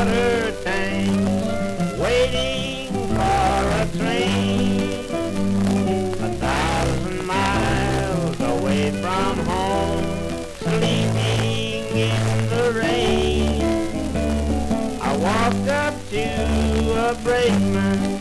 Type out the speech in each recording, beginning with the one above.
water tanks waiting for a train. A thousand miles away from home, sleeping in the rain. I walked up to a brakeman.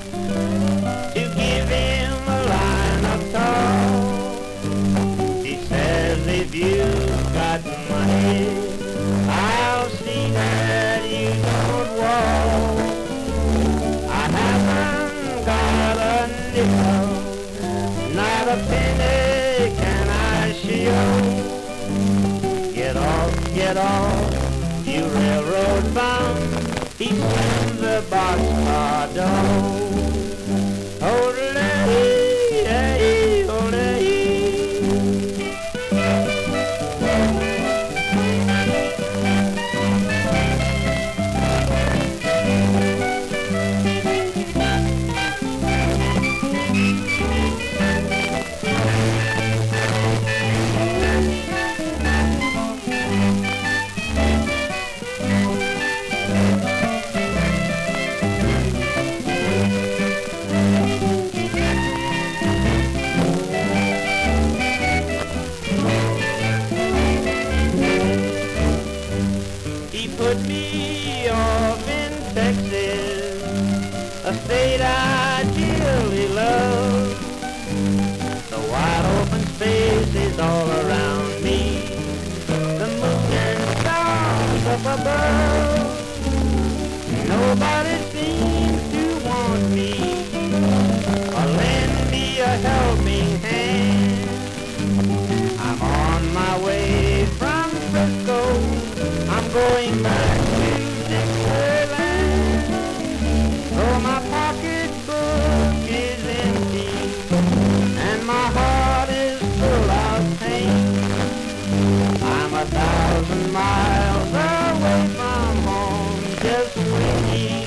A penny can I show. Get off, get off, you railroad bound. He sends the boxcar down. He put me off in Texas, a state I dearly love. The wide open spaces all around me, the moon and stars up above. Nobody seems to want me a thousand miles away from home, just waiting.